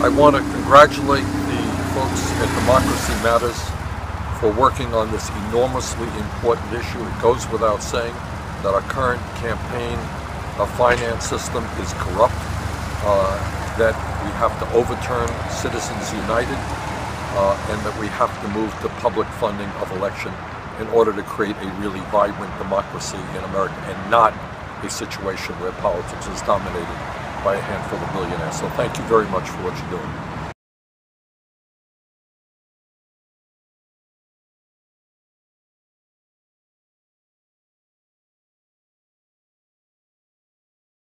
I want to congratulate the folks at Democracy Matters for working on this enormously important issue. It goes without saying that our current campaign uh, finance system is corrupt, uh, that we have to overturn Citizens United, uh, and that we have to move to public funding of election in order to create a really vibrant democracy in America and not a situation where politics is dominated by a handful of billionaires. So thank you very much for what you're doing.